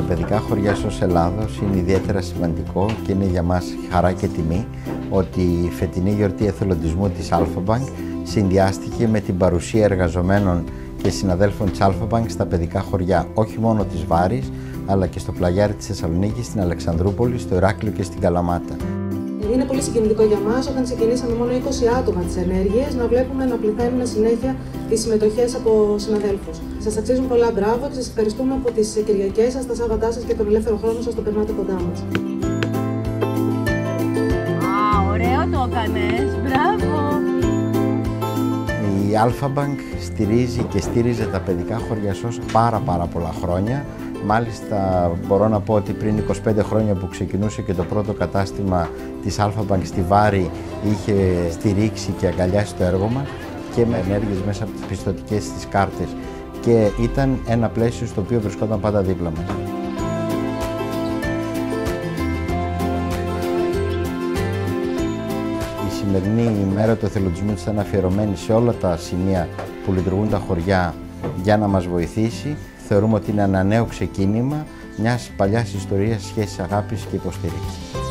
παιδικά χωριά SOS Ελλάδος είναι ιδιαίτερα σημαντικό και είναι για μας χαρά και τιμή ότι η φετινή γιορτή εθελοντισμού της Alpha Bank συνδυάστηκε με την παρουσία εργαζομένων και συναδέλφων της Alpha Bank στα παιδικά χωριά, όχι μόνο της Βάρης, αλλά και στο Πλαγιάρι της Θεσσαλονίκης, στην Αλεξανδρούπολη, στο Ηράκλειο και στην Καλαμάτα. Είναι πολύ συγκινητικό για μας όταν ξεκινήσαμε μόνο 20 άτομα τις ενέργειες να βλέπουμε να πληθαίνουν συνέχεια τις συμμετοχές από συναδέλφους. Σας αξίζουν πολλά μπράβο και σας ευχαριστούμε από τις Κυριακές σας, τα Σάββατά σας και τον ελεύθερο χρόνο σας το περνάτε κοντά μας. Α, ωραίο το έκανες. Μπράβο. Η Alpha Bank στηρίζει και στήριζε τα παιδικά χωριά πάρα πάρα πολλά χρόνια Μάλιστα μπορώ να πω ότι πριν 25 χρόνια που ξεκινούσε και το πρώτο κατάστημα της Alpha Bank στη Βάρη είχε στηρίξει και αγκαλιάσει το έργο μας και με ενέργειες μέσα από τις πιστωτικές της κάρτες και ήταν ένα πλαίσιο στο οποίο βρισκόταν πάντα δίπλα μας. Σημερινή ημέρα του εθελοντισμού της ήταν αφιερωμένη σε όλα τα σημεία που λειτουργούν τα χωριά για να μας βοηθήσει θεωρούμε ότι είναι ένα νέο ξεκίνημα μιας παλιάς ιστορίας σχέσης αγάπης και υποστήριξης.